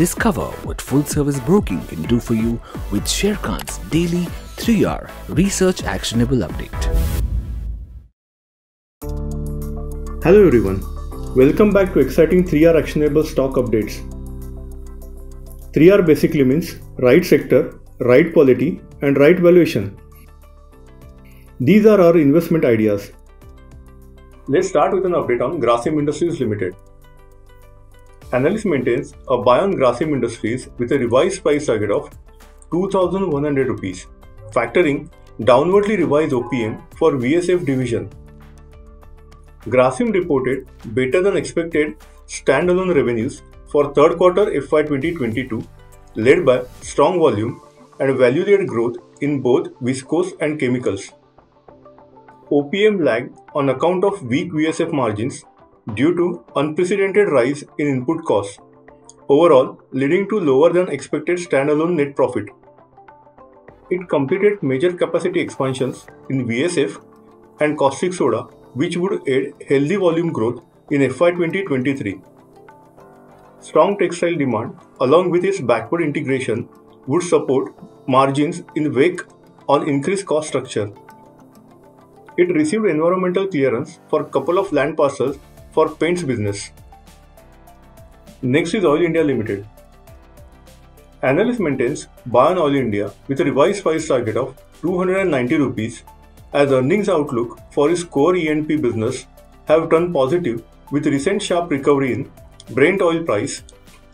Discover what full service broking can do for you with Sharekhan's daily 3R Research Actionable Update. Hello everyone, welcome back to exciting 3R Actionable Stock Updates. 3R basically means right sector, right quality, and right valuation. These are our investment ideas. Let's start with an update on Grasim Industries Limited. Analyst maintains a buy on Grasim Industries with a revised price target of 2100 rupees, factoring downwardly revised OPM for VSF division. Grasim reported better than expected standalone revenues for third quarter FY 2022 led by strong volume and value-led growth in both viscose and chemicals. OPM lagged on account of weak VSF margins due to unprecedented rise in input costs, overall leading to lower than expected standalone net profit. It completed major capacity expansions in VSF and caustic soda, which would aid healthy volume growth in FY 2023. Strong textile demand, along with its backward integration, would support margins in wake on increased cost structure. It received environmental clearance for a couple of land parcels for paints business. Next is Oil India Limited. Analyst maintains buy on Oil India with a revised price target of 290 rupees as earnings outlook for its core E&P business have turned positive with recent sharp recovery in Brent oil price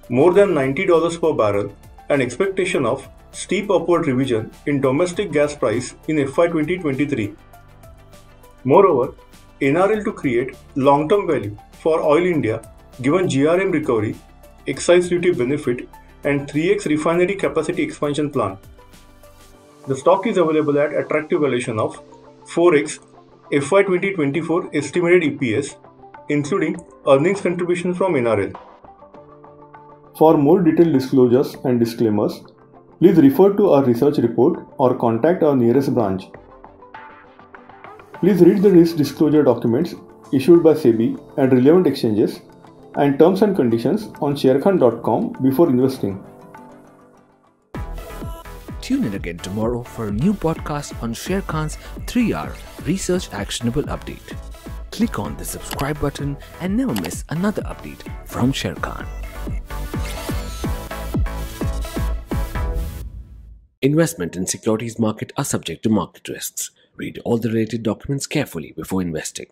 more than $90 per barrel and expectation of steep upward revision in domestic gas price in FY 2023. Moreover, NRL to create long term value for Oil India given GRM recovery, excise duty benefit, and 3x refinery capacity expansion plan. The stock is available at attractive valuation of 4x FY 2024 estimated EPS, including earnings contribution from NRL. For more detailed disclosures and disclaimers, please refer to our research report or contact our nearest branch. Please read the risk disclosure documents issued by SEBI and relevant exchanges and terms and conditions on sharekhan.com before investing. Tune in again tomorrow for a new podcast on Sharekhan's 3R Research Actionable Update. Click on the subscribe button and never miss another update from Sharekhan. Investment in securities market are subject to market risks. Read all the related documents carefully before investing.